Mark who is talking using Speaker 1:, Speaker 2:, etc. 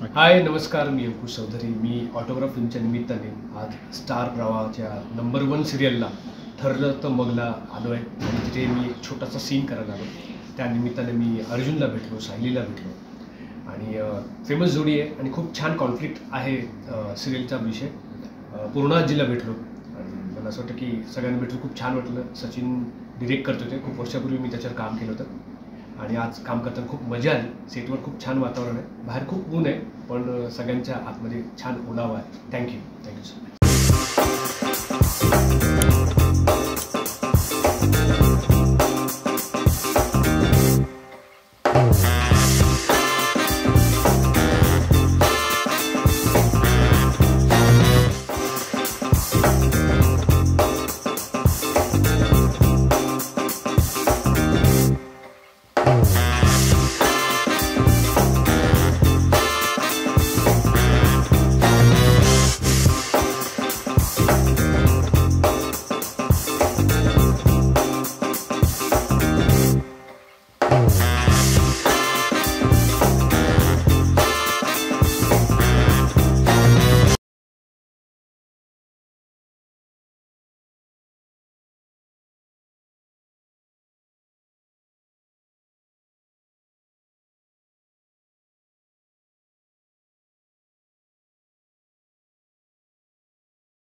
Speaker 1: हाय नमस्कार मी अंकुश चौधरी. मी ऑटोग्राफ फिल्मच्या निमित्ताने आज स्टार प्रवाहाच्या नंबर वन सिरियलला ठरलं तर मगला आलो आहे आणि तिथे मी एक छोटासा सीन करायला आलो त्या निमित्ताने मी अर्जुनला भेटलो सायलीला भेटलो. आणि फेमस जोडी आहे आणि खूप छान कॉन्फ्लिक्ट आहे सिरियलचा विषय. पूर्णाजीला भेटलो. आणि मला असं वाटतं की सगळ्यांना भेटून खूप छान वाटलं. सचिन डिरेक्ट करत होते. खूप वर्षापूर्वी मी त्याच्यावर काम केलं होतं. आणि आज काम करताना खूप मजा आली. सेटवर खूप छान वातावरण आहे. बाहेर खूप ऊन आहे पण सगळ्यांच्या आतमध्ये छान ओलावा आहे. Thank you thank you so much